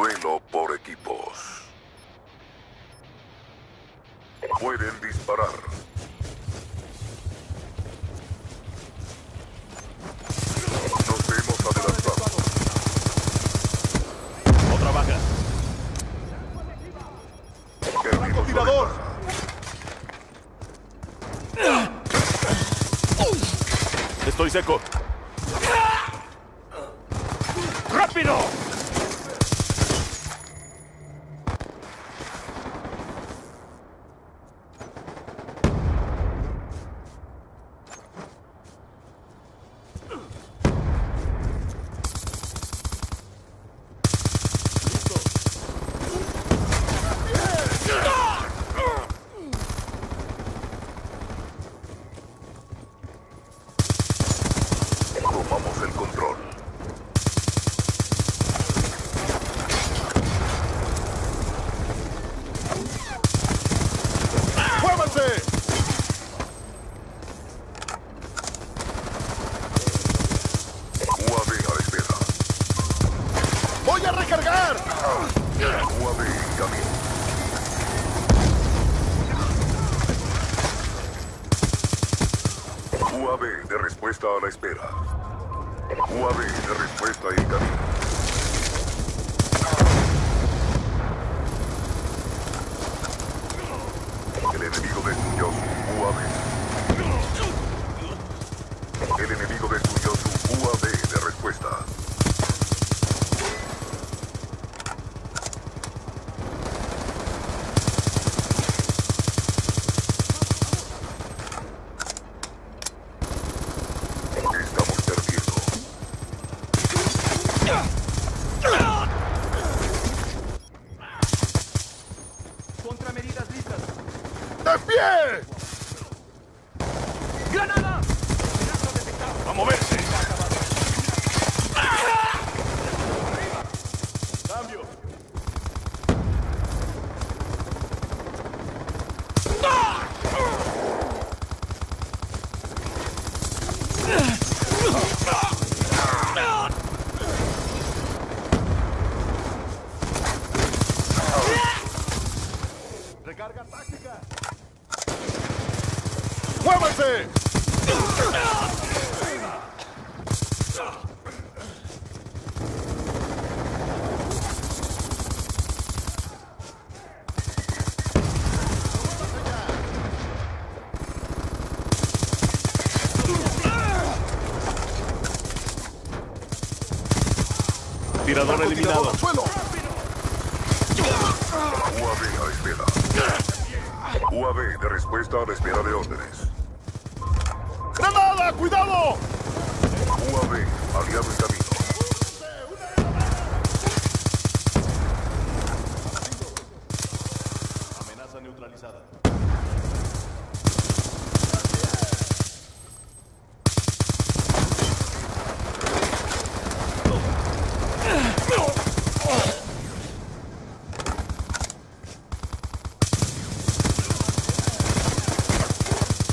Duelo por equipos. Pueden disparar. Nos hemos adelantado. Otra baja. Tirador! Estoy seco. ¡Rápido! Tomamos el control. ¡Muévanse! UAV a la espera. ¡Voy a recargar! UAV en camino. UAV de respuesta a la espera. UAV de respuesta en camino. El enemigo destruyó su UAV. El enemigo destruyó su UAV de respuesta. Estamos perdiendo. Contramedidas listas. ¡De pie! ¡Granada! ¡A moverse! ¡Muévanse! Tirador eliminado. suelo! UAV de respuesta a la espera de órdenes. ¡Granada! ¡Cuidado! UAV aliado en camino. Amenaza neutralizada.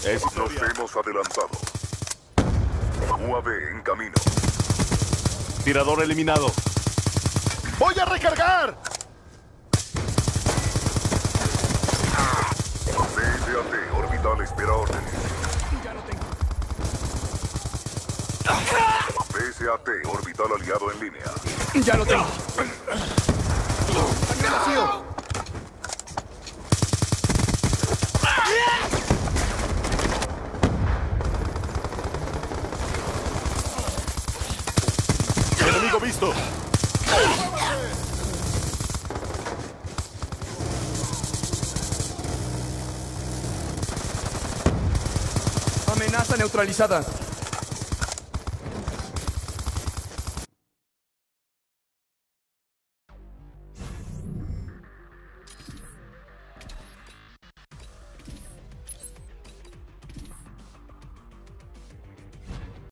Es Nos hemos adelantado. UAV en camino. Tirador eliminado. ¡Voy a recargar! CSAT orbital espera órdenes. PSAT orbital aliado en línea. Ya lo tengo. Enemigo visto. Amenaza neutralizada.